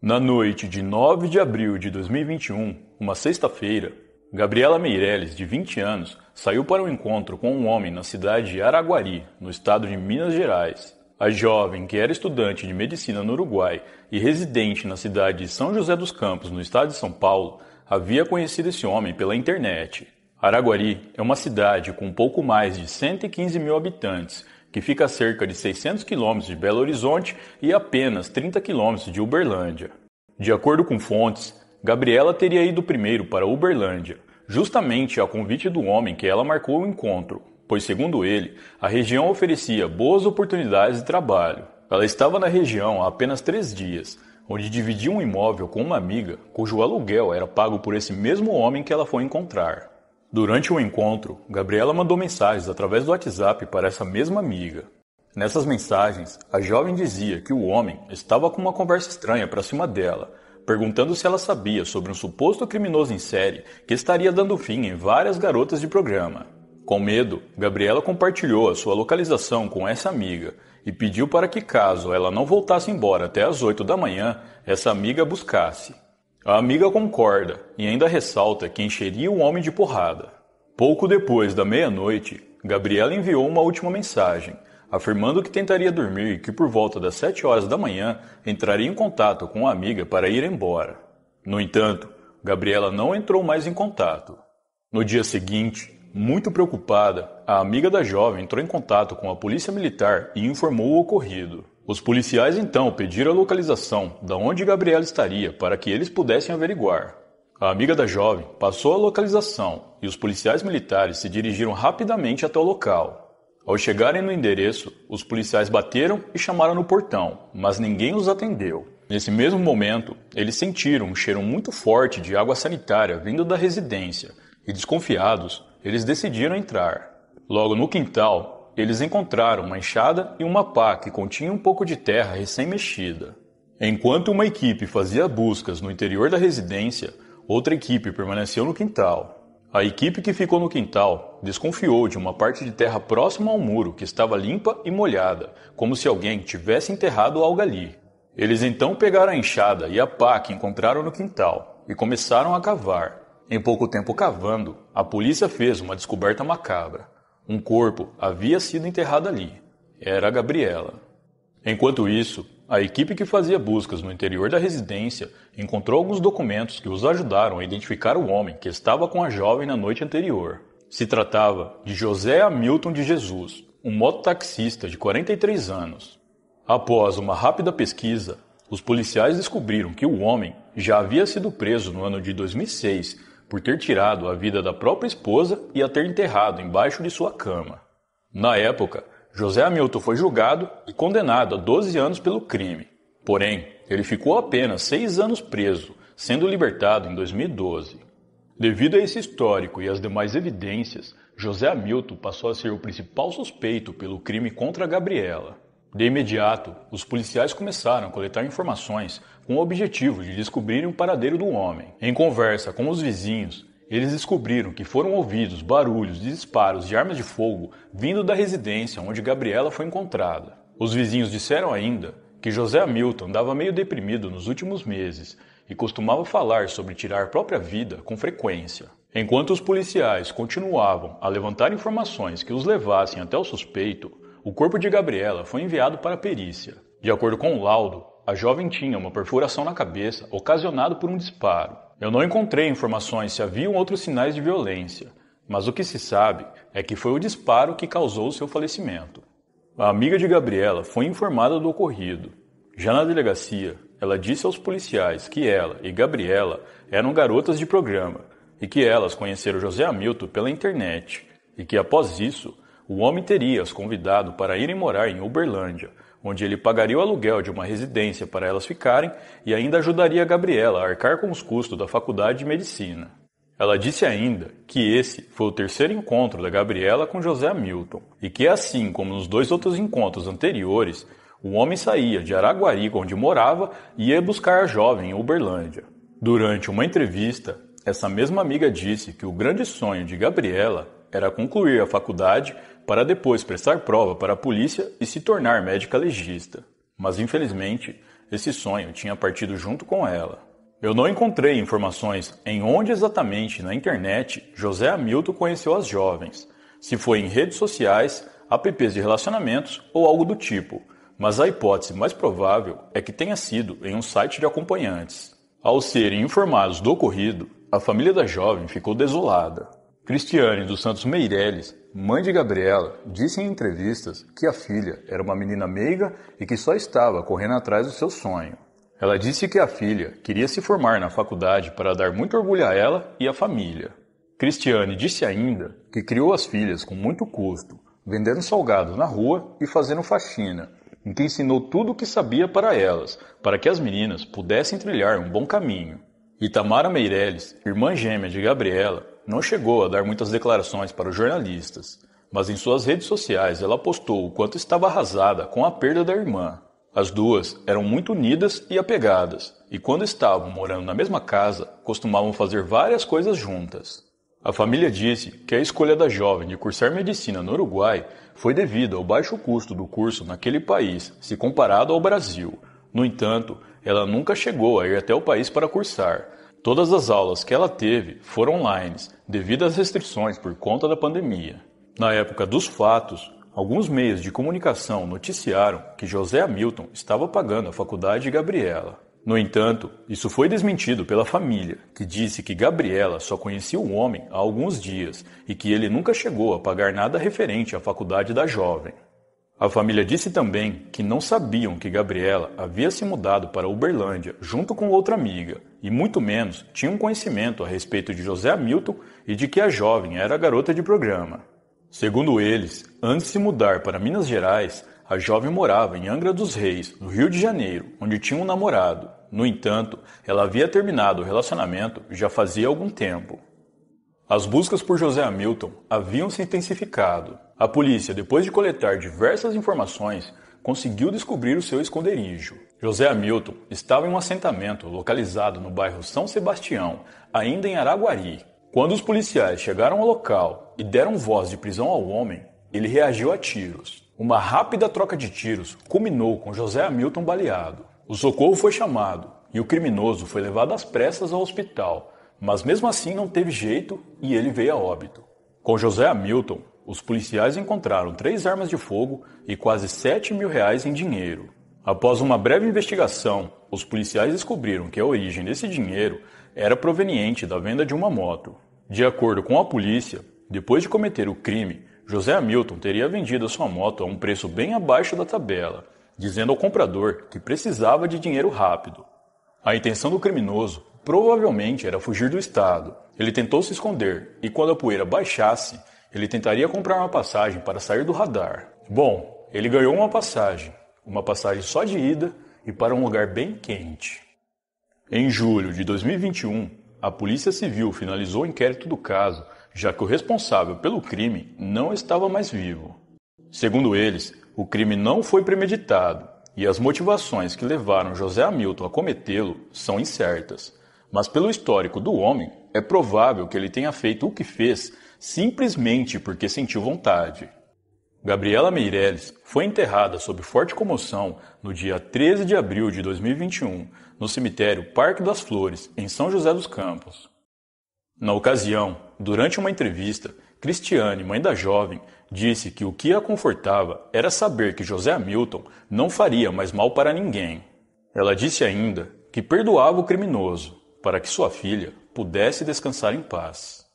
Na noite de 9 de abril de 2021, uma sexta-feira, Gabriela Meirelles, de 20 anos, saiu para um encontro com um homem na cidade de Araguari, no estado de Minas Gerais. A jovem, que era estudante de medicina no Uruguai e residente na cidade de São José dos Campos, no estado de São Paulo, havia conhecido esse homem pela internet. Araguari é uma cidade com pouco mais de 115 mil habitantes que fica a cerca de 600 quilômetros de Belo Horizonte e apenas 30 quilômetros de Uberlândia. De acordo com fontes, Gabriela teria ido primeiro para Uberlândia, justamente a convite do homem que ela marcou o encontro, pois, segundo ele, a região oferecia boas oportunidades de trabalho. Ela estava na região há apenas três dias, onde dividia um imóvel com uma amiga cujo aluguel era pago por esse mesmo homem que ela foi encontrar. Durante o encontro, Gabriela mandou mensagens através do WhatsApp para essa mesma amiga. Nessas mensagens, a jovem dizia que o homem estava com uma conversa estranha para cima dela, perguntando se ela sabia sobre um suposto criminoso em série que estaria dando fim em várias garotas de programa. Com medo, Gabriela compartilhou a sua localização com essa amiga e pediu para que, caso ela não voltasse embora até as 8 da manhã, essa amiga buscasse. A amiga concorda e ainda ressalta que encheria o homem de porrada. Pouco depois da meia-noite, Gabriela enviou uma última mensagem, afirmando que tentaria dormir e que por volta das sete horas da manhã entraria em contato com a amiga para ir embora. No entanto, Gabriela não entrou mais em contato. No dia seguinte, muito preocupada, a amiga da jovem entrou em contato com a polícia militar e informou o ocorrido. Os policiais então pediram a localização da onde Gabriela estaria para que eles pudessem averiguar. A amiga da jovem passou a localização e os policiais militares se dirigiram rapidamente até o local. Ao chegarem no endereço, os policiais bateram e chamaram no portão, mas ninguém os atendeu. Nesse mesmo momento, eles sentiram um cheiro muito forte de água sanitária vindo da residência e, desconfiados, eles decidiram entrar. Logo no quintal, eles encontraram uma enxada e uma pá que continha um pouco de terra recém-mexida. Enquanto uma equipe fazia buscas no interior da residência, outra equipe permaneceu no quintal. A equipe que ficou no quintal desconfiou de uma parte de terra próxima ao muro que estava limpa e molhada, como se alguém tivesse enterrado algo ali. Eles então pegaram a enxada e a pá que encontraram no quintal e começaram a cavar. Em pouco tempo cavando, a polícia fez uma descoberta macabra. Um corpo havia sido enterrado ali. Era a Gabriela. Enquanto isso, a equipe que fazia buscas no interior da residência encontrou alguns documentos que os ajudaram a identificar o homem que estava com a jovem na noite anterior. Se tratava de José Hamilton de Jesus, um mototaxista de 43 anos. Após uma rápida pesquisa, os policiais descobriram que o homem já havia sido preso no ano de 2006 por ter tirado a vida da própria esposa e a ter enterrado embaixo de sua cama. Na época, José Hamilton foi julgado e condenado a 12 anos pelo crime. Porém, ele ficou apenas seis anos preso, sendo libertado em 2012. Devido a esse histórico e às demais evidências, José Hamilton passou a ser o principal suspeito pelo crime contra Gabriela. De imediato, os policiais começaram a coletar informações com o objetivo de descobrirem o paradeiro do homem. Em conversa com os vizinhos, eles descobriram que foram ouvidos barulhos de disparos de armas de fogo vindo da residência onde Gabriela foi encontrada. Os vizinhos disseram ainda que José Hamilton andava meio deprimido nos últimos meses e costumava falar sobre tirar própria vida com frequência. Enquanto os policiais continuavam a levantar informações que os levassem até o suspeito, o corpo de Gabriela foi enviado para a perícia. De acordo com o laudo, a jovem tinha uma perfuração na cabeça ocasionada por um disparo. Eu não encontrei informações se haviam outros sinais de violência, mas o que se sabe é que foi o disparo que causou seu falecimento. A amiga de Gabriela foi informada do ocorrido. Já na delegacia, ela disse aos policiais que ela e Gabriela eram garotas de programa e que elas conheceram José Hamilton pela internet e que após isso o homem teria as convidado para irem morar em Uberlândia, onde ele pagaria o aluguel de uma residência para elas ficarem e ainda ajudaria a Gabriela a arcar com os custos da faculdade de medicina. Ela disse ainda que esse foi o terceiro encontro da Gabriela com José Milton e que, assim como nos dois outros encontros anteriores, o homem saía de Araguari, onde morava, e ia buscar a jovem em Uberlândia. Durante uma entrevista, essa mesma amiga disse que o grande sonho de Gabriela era concluir a faculdade para depois prestar prova para a polícia e se tornar médica legista. Mas infelizmente, esse sonho tinha partido junto com ela. Eu não encontrei informações em onde exatamente na internet José Hamilton conheceu as jovens, se foi em redes sociais, apps de relacionamentos ou algo do tipo, mas a hipótese mais provável é que tenha sido em um site de acompanhantes. Ao serem informados do ocorrido, a família da jovem ficou desolada. Cristiane dos Santos Meireles, mãe de Gabriela, disse em entrevistas que a filha era uma menina meiga e que só estava correndo atrás do seu sonho. Ela disse que a filha queria se formar na faculdade para dar muito orgulho a ela e à família. Cristiane disse ainda que criou as filhas com muito custo, vendendo salgados na rua e fazendo faxina, em que ensinou tudo o que sabia para elas, para que as meninas pudessem trilhar um bom caminho. Itamara Meirelles, irmã gêmea de Gabriela, não chegou a dar muitas declarações para os jornalistas, mas em suas redes sociais ela postou o quanto estava arrasada com a perda da irmã. As duas eram muito unidas e apegadas, e quando estavam morando na mesma casa, costumavam fazer várias coisas juntas. A família disse que a escolha da jovem de cursar medicina no Uruguai foi devido ao baixo custo do curso naquele país, se comparado ao Brasil. No entanto, ela nunca chegou a ir até o país para cursar. Todas as aulas que ela teve foram online, devido às restrições por conta da pandemia. Na época dos fatos, alguns meios de comunicação noticiaram que José Hamilton estava pagando a faculdade de Gabriela. No entanto, isso foi desmentido pela família, que disse que Gabriela só conhecia o homem há alguns dias e que ele nunca chegou a pagar nada referente à faculdade da jovem. A família disse também que não sabiam que Gabriela havia se mudado para Uberlândia junto com outra amiga, e muito menos tinham conhecimento a respeito de José Hamilton e de que a jovem era garota de programa. Segundo eles, antes de se mudar para Minas Gerais, a jovem morava em Angra dos Reis, no Rio de Janeiro, onde tinha um namorado, no entanto, ela havia terminado o relacionamento já fazia algum tempo. As buscas por José Hamilton haviam se intensificado. A polícia, depois de coletar diversas informações, conseguiu descobrir o seu esconderijo. José Hamilton estava em um assentamento localizado no bairro São Sebastião, ainda em Araguari. Quando os policiais chegaram ao local e deram voz de prisão ao homem, ele reagiu a tiros. Uma rápida troca de tiros culminou com José Hamilton baleado. O socorro foi chamado e o criminoso foi levado às pressas ao hospital, mas mesmo assim não teve jeito e ele veio a óbito. Com José Hamilton, os policiais encontraram três armas de fogo e quase 7 mil reais em dinheiro. Após uma breve investigação, os policiais descobriram que a origem desse dinheiro era proveniente da venda de uma moto. De acordo com a polícia, depois de cometer o crime, José Hamilton teria vendido a sua moto a um preço bem abaixo da tabela dizendo ao comprador que precisava de dinheiro rápido. A intenção do criminoso provavelmente era fugir do Estado. Ele tentou se esconder e, quando a poeira baixasse, ele tentaria comprar uma passagem para sair do radar. Bom, ele ganhou uma passagem, uma passagem só de ida e para um lugar bem quente. Em julho de 2021, a Polícia Civil finalizou o inquérito do caso, já que o responsável pelo crime não estava mais vivo. Segundo eles, o crime não foi premeditado e as motivações que levaram José Hamilton a cometê-lo são incertas. Mas pelo histórico do homem, é provável que ele tenha feito o que fez simplesmente porque sentiu vontade. Gabriela Meirelles foi enterrada sob forte comoção no dia 13 de abril de 2021, no cemitério Parque das Flores, em São José dos Campos. Na ocasião, durante uma entrevista, Cristiane, mãe da jovem, disse que o que a confortava era saber que José Hamilton não faria mais mal para ninguém. Ela disse ainda que perdoava o criminoso para que sua filha pudesse descansar em paz.